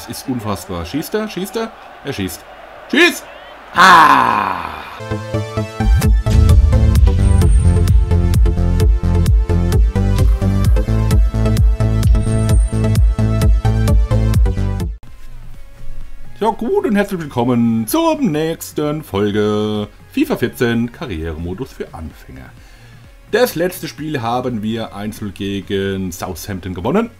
Das ist unfassbar. Schießt er? Schießt er? Er schießt. Schieß! Ah! Ja gut und herzlich willkommen zur nächsten Folge FIFA 14 Karrieremodus für Anfänger. Das letzte Spiel haben wir einzeln gegen Southampton gewonnen.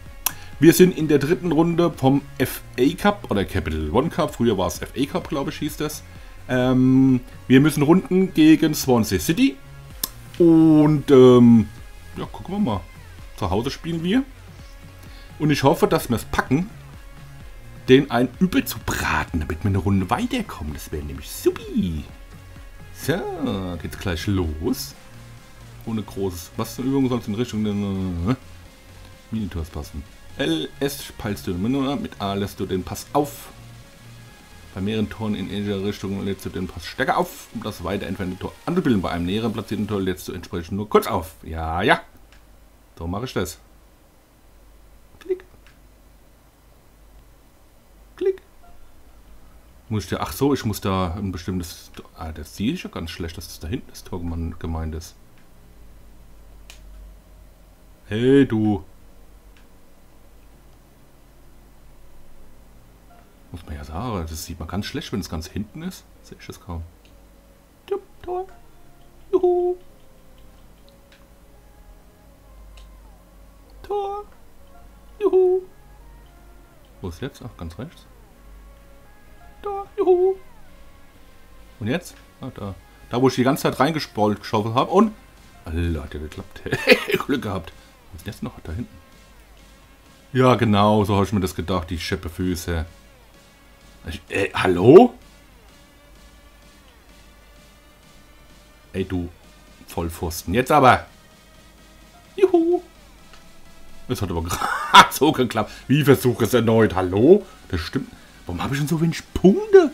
Wir sind in der dritten Runde vom FA Cup oder Capital One Cup. Früher war es FA Cup, glaube ich, hieß das. Ähm, wir müssen Runden gegen Swansea City. Und ähm, ja, gucken wir mal. Zu Hause spielen wir. Und ich hoffe, dass wir es packen, den ein Übel zu braten, damit wir eine Runde weiterkommen. Das wäre nämlich supi. So, geht's gleich los. Ohne großes. Was für Übung soll es in Richtung den äh, Minitors passen? LS peilst du mit A lässt du den Pass auf. Bei mehreren Toren in ähnlicher Richtung lädst du den Pass stärker auf, um das weiter entfernte Tor anzubilden. Bei einem näheren platzierten Tor lädst du entsprechend nur kurz auf. Ja, ja. So mache ich das. Muss ich da, ach so, ich muss da ein bestimmtes, ah, das sehe ich ja ganz schlecht, dass das da hinten das Tor gemeint ist. Hey, du. Muss man ja sagen, das sieht man ganz schlecht, wenn es ganz hinten ist. Sehe ich das kaum. Tipp, Tor. Juhu. Tor. Juhu. Wo ist jetzt? Ach, ganz rechts. Da, juhu. Und jetzt? Ah, da. Da, wo ich die ganze Zeit reingeschaufelt habe. Und. Alter, hat ja geklappt. Glück gehabt. Was ist jetzt noch da hinten? Ja, genau, so habe ich mir das gedacht, die Scheppefüße. Äh, hallo? Ey, du Vollpfosten. Jetzt aber. Juhu. Es hat aber gerade so geklappt. Wie versuche es erneut? Hallo? Das stimmt. Warum habe ich denn so wenig Punkte?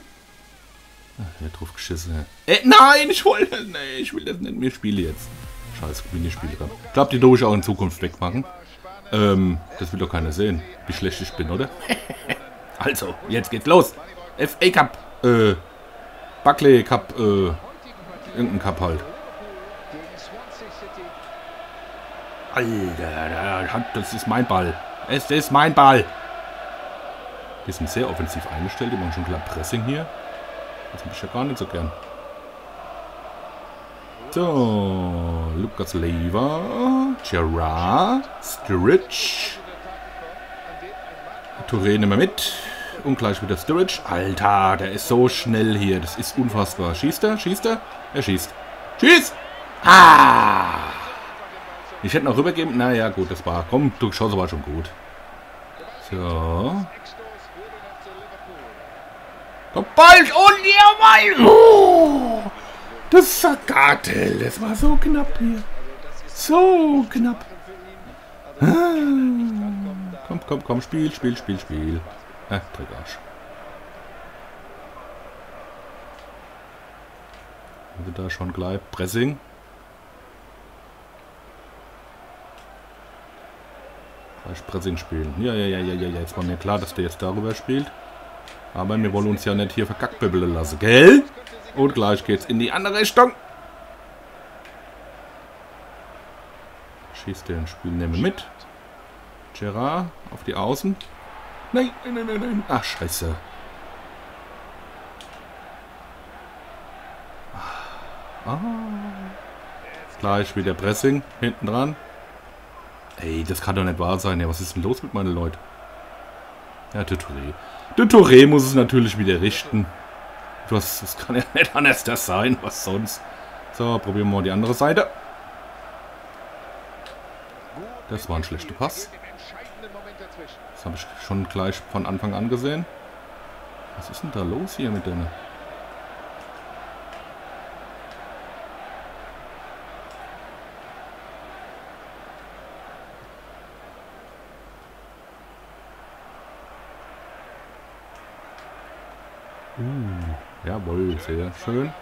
Ach, der drauf geschissen. Äh, nein, ich wollte. Nee, ich will das nicht mehr spielen jetzt. Scheiß Minispiele. Ich glaube, die ich auch in Zukunft wegmachen. Ähm, das will doch keiner sehen, wie schlecht ich bin, oder? also, jetzt geht's los. FA Cup, äh, Buckley Cup, äh, irgendein Cup halt. Alter, das ist mein Ball. Es ist mein Ball. Die sind sehr offensiv eingestellt. Die machen schon klar Pressing hier. Das habe ich ja gar nicht so gern. So, Lukas Leiva, Gerard, Sturridge. Touré nehmen wir mit. Und gleich wieder Sturridge. Alter, der ist so schnell hier. Das ist unfassbar. Schießt er? Schießt er? Er schießt. Schießt! Ah! Ich hätte noch rübergeben. Naja, gut, das war. Komm, du schaust aber schon gut. So. Bald und ihr mal. Oh, das Sagatel, das war so knapp hier. So knapp. Ah, komm, komm, Spiel, Spiel, Spiel, Spiel. Ah, Dreckarsch. Also da schon gleich Pressing. Gleich Pressing spielen. Ja, ja, ja, ja, ja, jetzt war mir klar, dass der jetzt darüber spielt. Aber wir wollen uns ja nicht hier verkackbibbeln lassen, gell? Und gleich geht's in die andere Richtung. Schießt den Spiel nehmen mit. Gerard auf die Außen. Nein, nein, nein, nein, nein. Ach, scheiße. Ah. Gleich wieder Pressing. Hinten dran. Ey, das kann doch nicht wahr sein. Ja, was ist denn los mit meinen Leuten? Ja. Der Touré muss es natürlich wieder richten. Das, das kann ja nicht anders das sein. Was sonst? So, probieren wir mal die andere Seite. Das war ein schlechter Pass. Habe ich schon gleich von Anfang an gesehen. Was ist denn da los hier mit denen? Uh, jawohl, sehr schön.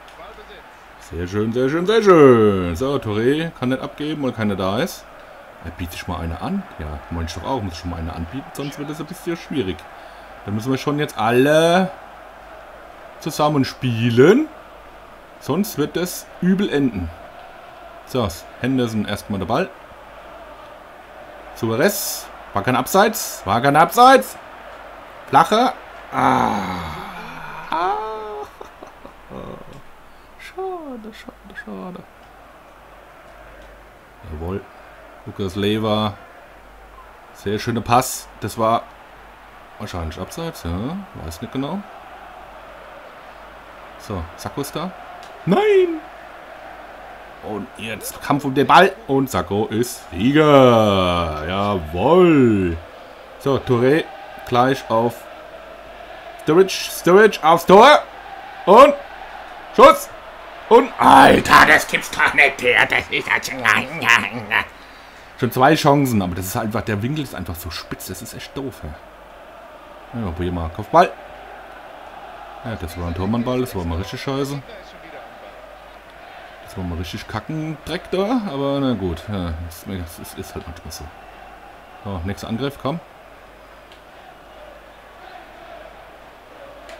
Sehr schön, sehr schön, sehr schön. So, Touré kann nicht abgeben, weil keiner da ist. Er bietet sich mal eine an. Ja, meine ich doch auch. Muss ich schon mal eine anbieten, sonst wird es ein bisschen schwierig. Dann müssen wir schon jetzt alle zusammen spielen. Sonst wird es übel enden. So, Henderson erstmal der Ball. Suarez. War kein Abseits. War kein Abseits. Flache. Ah. ah. Schade, schade, schade. Jawohl. Lukas Lever. Sehr schöner Pass. Das war wahrscheinlich Abseits, ja. Weiß nicht genau. So, Sakko ist da. Nein! Und jetzt Kampf um den Ball. Und Sakko ist Sieger. Jawohl. So, Touré gleich auf Sturridge. Sturridge aufs Tor. Und Schuss. Und Alter, das gibt's doch nicht her. Das ist schon zwei Chancen, aber das ist einfach, der Winkel ist einfach so spitz. Das ist echt doof. Ja, ja probier mal. Kopfball. Ja, das war ein Tormannball. Das war mal richtig scheiße. Das war mal richtig kacken Dreck da. Aber na gut. Ja, das ist, ist halt manchmal so. So, nächster Angriff, komm.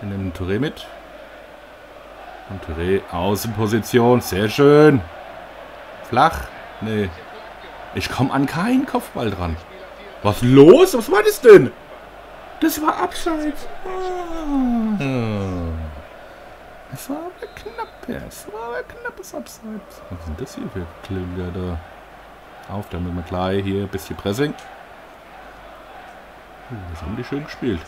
Wir nehmen Touré mit. Und Touré Außenposition. Sehr schön. Flach. Nee. Ich komme an keinen Kopfball dran. Was los? Was war das denn? Das war abseits. Ah. Es war aber knapp. Es war aber knappes Abseits. Was sind das hier für Klinger da? Auf, damit wir gleich hier ein bisschen Pressing. Oh, das haben die schön gespielt.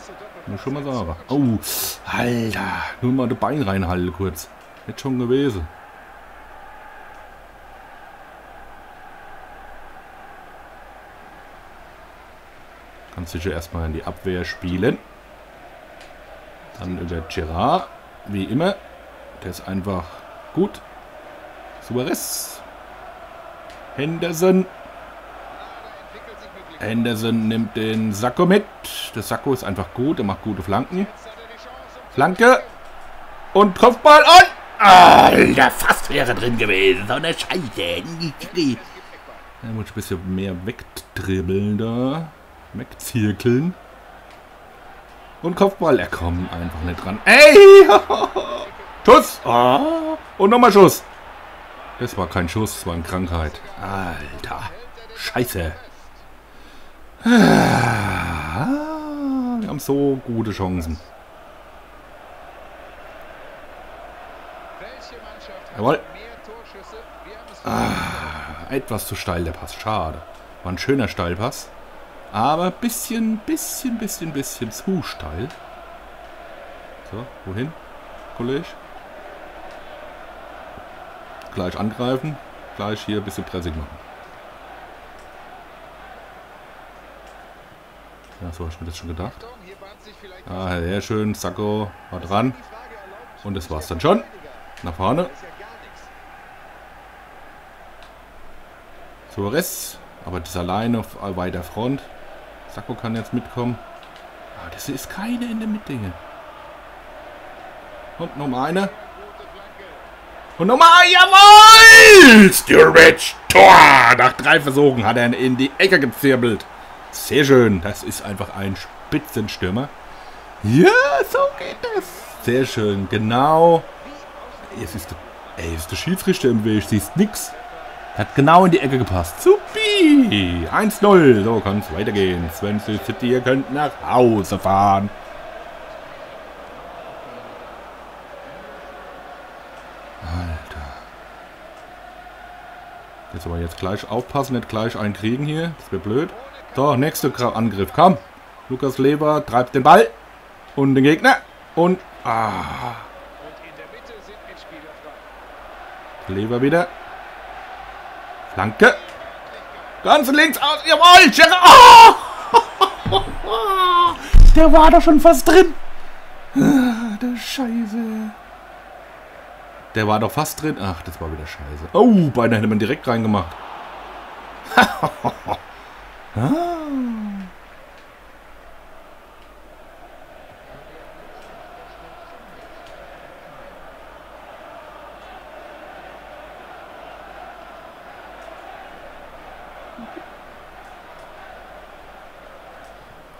Muss schon mal sagen. Oh, Alter. Nur mal das Bein reinhalten kurz. Hätte schon gewesen. Du erstmal in die Abwehr spielen. Dann über Gerard. Wie immer. Der ist einfach gut. Suarez. Henderson. Henderson nimmt den Sakko mit. Der Sakko ist einfach gut. Er macht gute Flanken. Flanke. Und Kopfball. Und... Alter, fast wäre drin gewesen. So eine Scheiße. Er muss ein bisschen mehr wegdribbeln da. Wegzirkeln. Und Kopfball. Er kommt einfach nicht dran. Ey! Schuss! Oh. Und nochmal Schuss. Das war kein Schuss, das war eine Krankheit. Alter. Scheiße. Ah, wir haben so gute Chancen. Jawohl. Ah, etwas zu steil der Pass. Schade. War ein schöner Steilpass. Aber bisschen, bisschen, bisschen, bisschen zu steil. So, wohin, Kollege? Gleich angreifen. Gleich hier ein bisschen Pressing machen. Ja, so habe ich mir das schon gedacht. Ah, sehr schön. Sacco war dran. Und das war's dann schon. Nach vorne. Suarez. Aber das alleine auf weiter Front. Sacco kann jetzt mitkommen. Ah, das ist keine in der Mitte hier. Und nochmal eine. Und nochmal, jawohl! Sturridge, Tor! Nach drei Versuchen hat er in die Ecke gezirbelt. Sehr schön. Das ist einfach ein Spitzenstürmer. Ja, so geht es. Sehr schön. Genau. Jetzt ist ey, ist der Schiedsrichter im Weg. Siehst nix. Hat genau in die Ecke gepasst. Supi. 1-0. So kann es weitergehen. Swansea City, ihr könnt nach Hause fahren. Alter. Jetzt aber jetzt gleich aufpassen, nicht gleich einen kriegen hier. Das wäre blöd. So, nächster Angriff. Komm. Lukas Leber treibt den Ball. Und den Gegner. Und. Ah. Leber wieder. Flanke. Ganz links aus. Jawohl. Gerard. Oh! Der war da schon fast drin. Ah, der Scheiße. Der war doch fast drin. Ach, das war wieder scheiße. Oh, beinahe hätte man direkt reingemacht. Ah.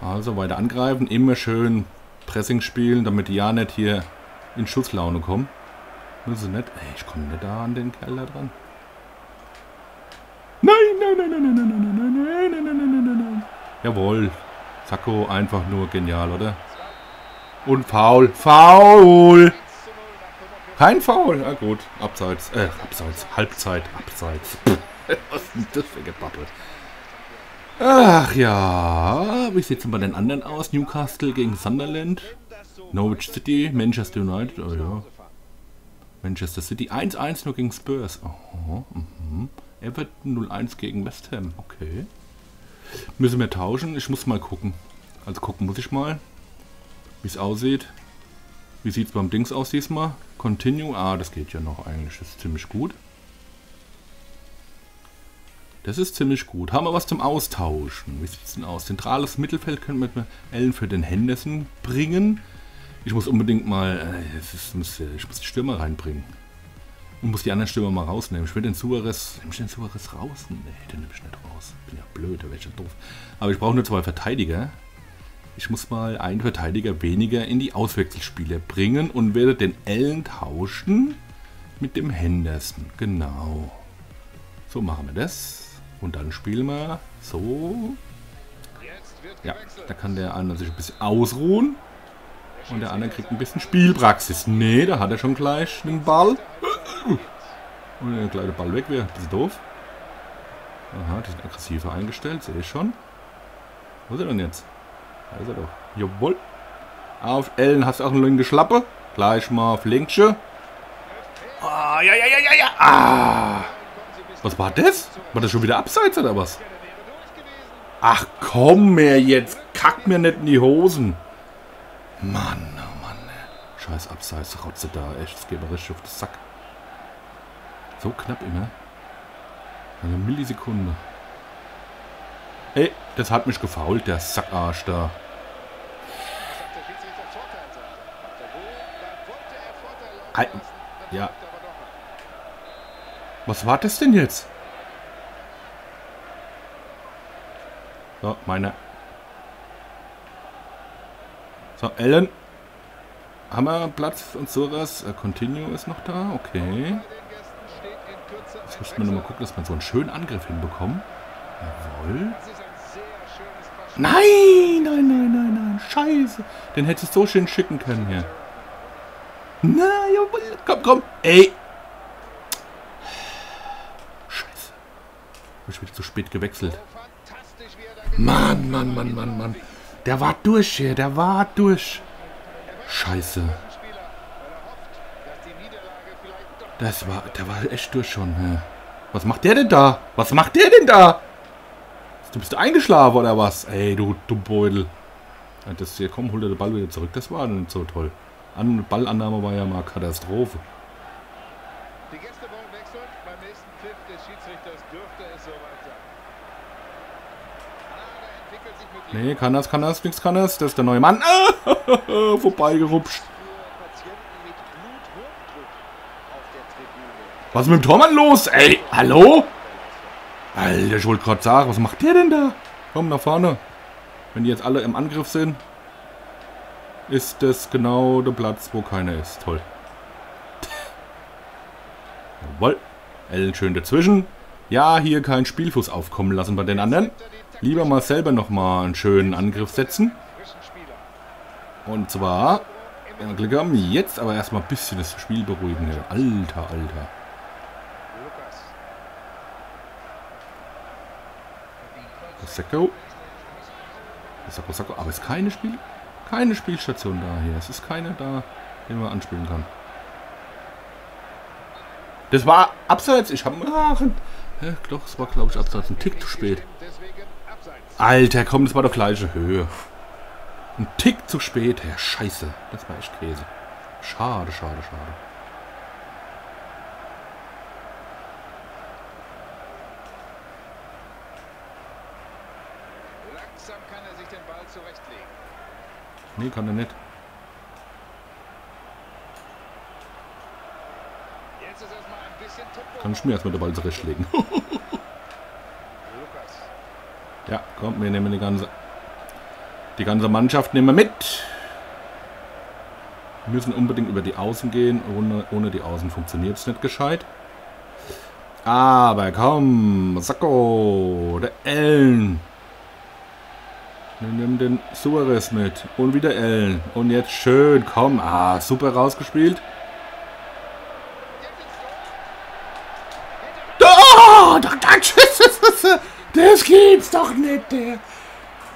Also weiter angreifen, immer schön Pressing spielen, damit die ja nicht hier in Schusslaune kommen. Sie nicht. Ey, ich komme nicht da an den Kerl da dran. Nein, nein, nein, nein, nein, nein, nein, nein, nein, nein, nein, nein, nein, nein. Jawohl. Sacco einfach nur genial, oder? Und faul. Faul! Kein Foul. Ah gut, abseits. Äh, abseits. Halbzeit, abseits. Was ist denn das für Gebabbel? Ach ja, wie sieht es bei den anderen aus? Newcastle gegen Sunderland, Norwich City, Manchester United, oh ja. Manchester City 1-1 nur gegen Spurs. Oh, mhm. Everton 0-1 gegen West Ham, okay. Müssen wir tauschen? Ich muss mal gucken. Also gucken muss ich mal, wie es aussieht. Wie sieht es beim Dings aus diesmal? Continue, ah, das geht ja noch eigentlich, das ist ziemlich gut. Das ist ziemlich gut. Haben wir was zum Austauschen? Wie sieht es denn aus? Zentrales Mittelfeld können wir mit Ellen für den Henderson bringen. Ich muss unbedingt mal... Äh, ist, muss, ich muss die Stürmer reinbringen. Und muss die anderen Stürmer mal rausnehmen. Ich will den Suarez... Nehme ich den Suarez raus? Nee, den nehme ich nicht raus. Bin ja blöd, der wäre schon doof. Aber ich brauche nur zwei Verteidiger. Ich muss mal einen Verteidiger weniger in die Auswechselspiele bringen und werde den Ellen tauschen mit dem Henderson. Genau. So machen wir das. Und dann spielen wir so. Ja, da kann der eine sich ein bisschen ausruhen. Und der andere kriegt ein bisschen Spielpraxis. Nee, da hat er schon gleich den Ball. Und der kleine Ball weg wäre. Bisschen doof. Aha, die sind aggressiver eingestellt, sehe ich schon. Wo ist er denn jetzt? Da ist er doch. Jawohl. Auf Ellen hast du auch eine linke Schlappe. Gleich mal auf Linksche. Ah, ja, ja, ja, ja, ja. Ah. Was war das? War das schon wieder abseits oder was? Ach komm mir jetzt. Kack mir nicht in die Hosen. Mann, oh Mann. Ey. Scheiß abseits. Rotze da. Echt, das geht mir richtig auf den Sack. So knapp immer. Eine Millisekunde. Ey, das hat mich gefault, der Sackarsch da. Ja, was war das denn jetzt? So, meine. So, Ellen. Haben wir Platz und sowas? Uh, Continue ist noch da. Okay. Jetzt müssen wir nochmal gucken, dass wir so einen schönen Angriff hinbekommen. Jawohl. Nein, nein, nein, nein, nein. Scheiße. Den hätte ich so schön schicken können hier. Na, jawohl. Komm, komm. Ey, ich wieder zu spät gewechselt. Mann, Mann, Mann, Mann, Mann. Der war durch hier, der war durch. Scheiße. Das war, der war echt durch schon. Hä? Was macht der denn da? Was macht der denn da? Du bist eingeschlafen oder was? Ey, du Dummbeutel. Das hier, komm, hol dir den Ball wieder zurück. Das war nicht so toll. An Ballannahme war ja mal Katastrophe. Die Gäste wollen wechseln. Beim nächsten Pfiff des Schiedsrichters dürfte es soweit sein. Nee, kann das, kann das, nichts kann das. Das ist der neue Mann. Ah, vorbeigerupscht. Was ist mit dem Tormann los? Ey, hallo? Alter, ich wollte gerade sagen, was macht der denn da? Komm, nach vorne. Wenn die jetzt alle im Angriff sind, ist das genau der Platz, wo keiner ist. Toll. Jawohl. Ellen schön dazwischen. Ja, hier keinen Spielfuß aufkommen lassen bei den anderen. Lieber mal selber nochmal einen schönen Angriff setzen. Und zwar, wenn wir Glück haben, jetzt aber erstmal ein bisschen das Spiel beruhigen. Alter, Alter. Seko. Sako, Sako. Aber es ist keine Spiel, keine Spielstation da hier. Es ist keine da, den man anspielen kann. Das war abseits. Ich habe. Ach, doch, es war, glaube ich, abseits. Ein Tick zu spät. Alter, komm, das war doch gleiche Höhe. Ein Tick zu spät. Ja, scheiße. Das war echt Käse. Schade, schade, schade. Nee, kann er nicht. Kann ich mir erstmal den Ball zurechtlegen. ja, komm, wir nehmen die ganze, die ganze Mannschaft nehmen wir mit. Wir müssen unbedingt über die Außen gehen. Ohne, ohne die Außen funktioniert es nicht gescheit. Aber komm, Sacco, der Ellen. Wir nehmen den Suarez mit. Und wieder Ellen. Und jetzt schön, komm. Ah, super rausgespielt. Oh, das gibt's doch nicht, der.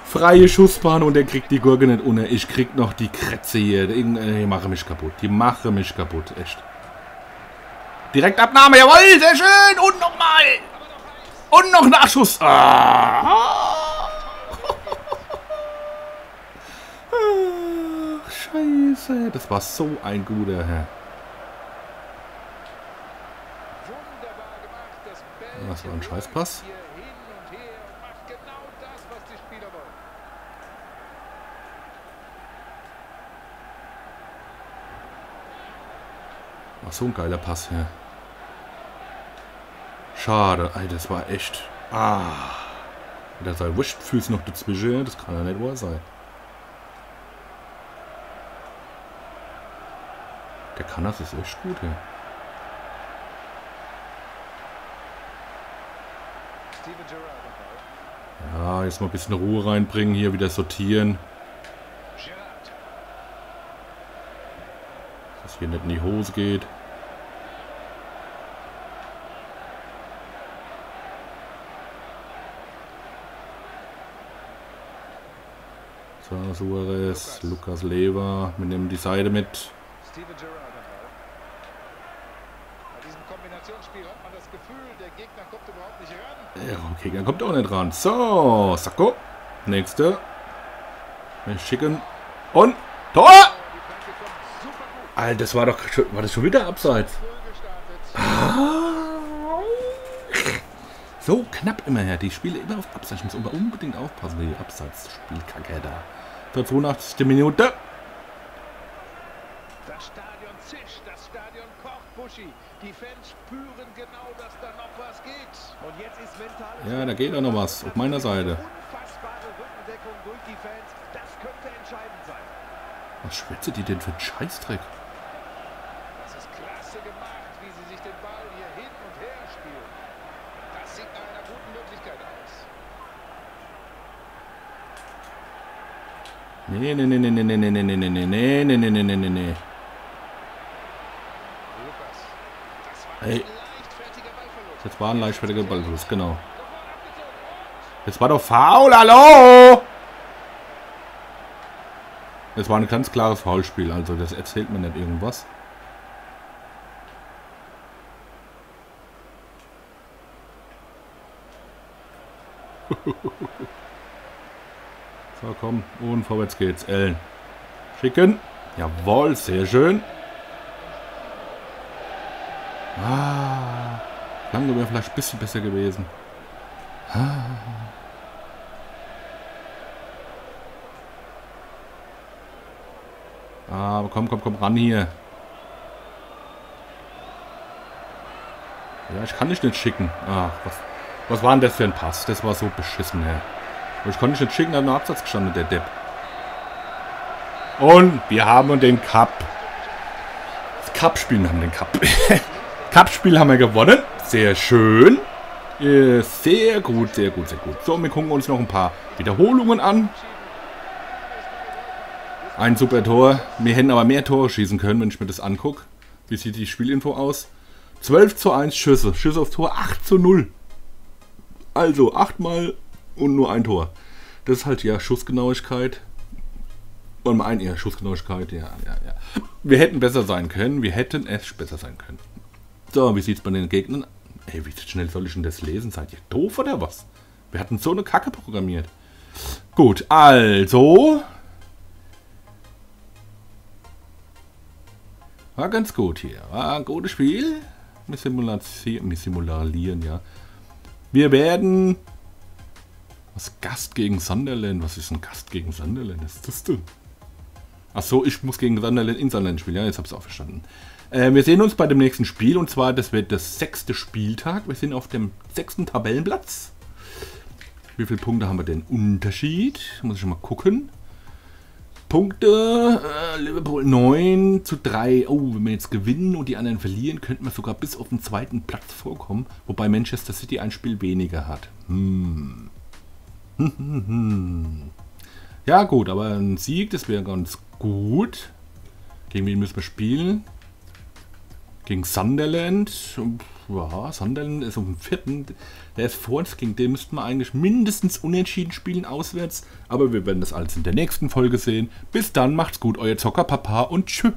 Freie Schussbahn und der kriegt die Gurke nicht unter. Ich krieg noch die Kretze hier. Die mache mich kaputt. Die mache mich kaputt, echt. Direktabnahme, jawohl, sehr schön. Und nochmal. Und noch Nachschuss. Ah. Ach, scheiße. Das war so ein guter Herr. Das war ein Scheißpass. Ach, so ein geiler Pass hier. Schade, Alter, das war echt... Ah. Da sei Wuschfüß noch dazwischen, das kann ja nicht wahr sein. Der kann das, ist echt gut, ja. Ja, jetzt mal ein bisschen Ruhe reinbringen, hier wieder sortieren. Dass hier nicht in die Hose geht. Suarez, Lukas Lever. Wir nehmen die Seite mit. Gefühl, der Gegner kommt auch nicht ran. So, Sacco. Nächste. Wir schicken. Und Tor! Alter, das war doch war das schon wieder abseits. So knapp immer her. Die Spiele immer auf Abseits. Muss unbedingt aufpassen, wie die Abseitsspielkacke da. Der 82. Minute. Das Stadion zischt, das Stadion kocht, Buschi. Die Fans spüren genau, dass da noch was geht. Und jetzt ist mental. Ja, da geht auch noch was auf meiner Seite. Unfassbare Rückendeckung durch die Fans. Das könnte entscheidend sein. Was schwätze die denn für einen Scheißdreck? Nee, nee, nee, nee, nee, nee, nee, nee, nee, nee, nee, nee, nee, nee, nee, nee, nee. Hey. Jetzt war ein leichtfertiger Ballverlust, genau. Jetzt war doch faul, hallo! Es war ein ganz klares Foulspiel, also das erzählt mir nicht irgendwas. So, komm. Und vorwärts geht's. Ellen. Schicken. Jawohl, sehr schön. Ah. Lange wäre vielleicht ein bisschen besser gewesen. Ah. Aber komm, komm, komm ran hier. Ja, ich kann dich nicht schicken. Ach, was, was war denn das für ein Pass? Das war so beschissen, Herr. Ich konnte nicht schicken, da hat einen Absatz gestanden, der Depp. Und wir haben den Cup. Das Cup-Spiel haben den Cup. Cup-Spiel haben wir gewonnen. Sehr schön. Äh, sehr gut, sehr gut, sehr gut. So, wir gucken uns noch ein paar Wiederholungen an. Ein super Tor. Wir hätten aber mehr Tore schießen können, wenn ich mir das angucke. Wie sieht die Spielinfo aus? 12 zu 1 Schüsse. Schüsse aufs Tor 8 zu 0. Also 8 mal und nur ein Tor. Das ist halt ja Schussgenauigkeit. Und mal ein eher Schussgenauigkeit, ja, ja, ja. Wir hätten besser sein können, wir hätten es besser sein können. So, wie sieht es bei den Gegnern? Ey, wie schnell soll ich denn das lesen? Seid ihr doof oder was? Wir hatten so eine Kacke programmiert. Gut, also. War ganz gut hier. War ein gutes Spiel. Wir simulieren, ja. Wir werden was Gast gegen Sunderland? Was ist ein Gast gegen Sunderland? Was ist das denn? Achso, ich muss gegen Sunderland in Sunderland spielen. Ja, jetzt es auch verstanden. Äh, wir sehen uns bei dem nächsten Spiel und zwar, das wird das sechste Spieltag. Wir sind auf dem sechsten Tabellenplatz. Wie viele Punkte haben wir denn? Unterschied? Muss ich mal gucken. Punkte. Äh, Liverpool 9 zu 3. Oh, wenn wir jetzt gewinnen und die anderen verlieren, könnten wir sogar bis auf den zweiten Platz vorkommen. Wobei Manchester City ein Spiel weniger hat. Hm. ja gut, aber ein Sieg, das wäre ganz gut. Gegen wen müssen wir spielen? Gegen Sunderland. Ja, Sunderland ist auf dem vierten. Der ist vor uns. Gegen den müssten wir eigentlich mindestens unentschieden spielen auswärts. Aber wir werden das alles in der nächsten Folge sehen. Bis dann, macht's gut, euer Zockerpapa und tschüss.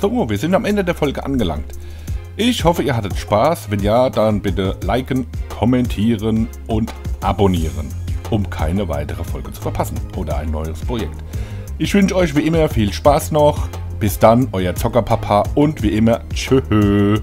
So, wir sind am Ende der Folge angelangt. Ich hoffe, ihr hattet Spaß. Wenn ja, dann bitte liken, kommentieren und abonnieren, um keine weitere Folge zu verpassen oder ein neues Projekt. Ich wünsche euch wie immer viel Spaß noch. Bis dann, euer Zockerpapa und wie immer, tschüss.